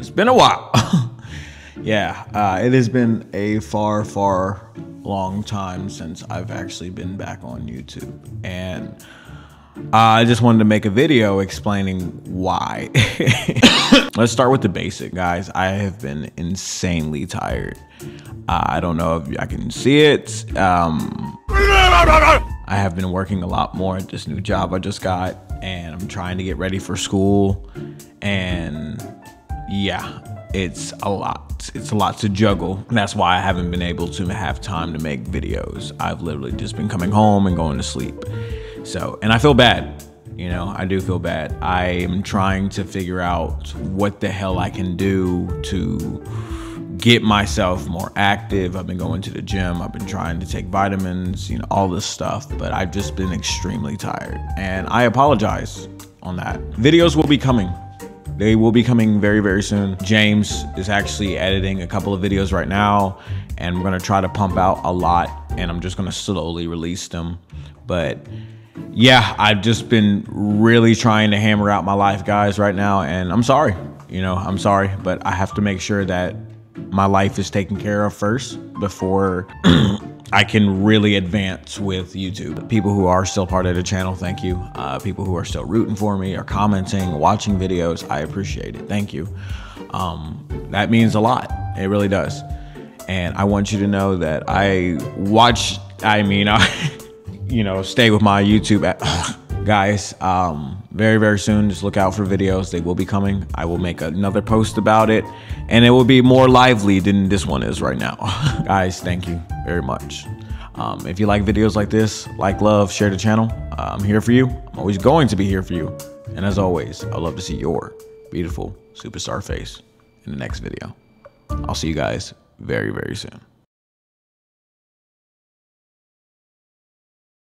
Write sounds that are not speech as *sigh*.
It's been a while. *laughs* yeah, uh, it has been a far, far long time since I've actually been back on YouTube. And uh, I just wanted to make a video explaining why. *laughs* Let's start with the basic, guys. I have been insanely tired. Uh, I don't know if I can see it. Um, I have been working a lot more at this new job I just got, and I'm trying to get ready for school. And yeah, it's a lot. It's a lot to juggle. And that's why I haven't been able to have time to make videos. I've literally just been coming home and going to sleep. So, and I feel bad. You know, I do feel bad. I am trying to figure out what the hell I can do to get myself more active. I've been going to the gym. I've been trying to take vitamins, you know, all this stuff, but I've just been extremely tired. And I apologize on that. Videos will be coming. They will be coming very, very soon. James is actually editing a couple of videos right now, and we're gonna try to pump out a lot, and I'm just gonna slowly release them. But yeah, I've just been really trying to hammer out my life, guys, right now, and I'm sorry. You know, I'm sorry, but I have to make sure that my life is taken care of first before *clears throat* I can really advance with YouTube. People who are still part of the channel, thank you. Uh, people who are still rooting for me, are commenting, watching videos, I appreciate it. Thank you. Um, that means a lot. It really does. And I want you to know that I watch, I mean, *laughs* I, you know, stay with my YouTube. At, *clears throat* guys um, very very soon just look out for videos. They will be coming. I will make another post about it and it will be more lively than this one is right now. *laughs* Guys thank you very much. Um, if you like videos like this like love share the channel. Uh, i'm here for you. I'm always going to be here for you. And as always i love to see your beautiful superstar face in the next video. I'll see you guys very very soon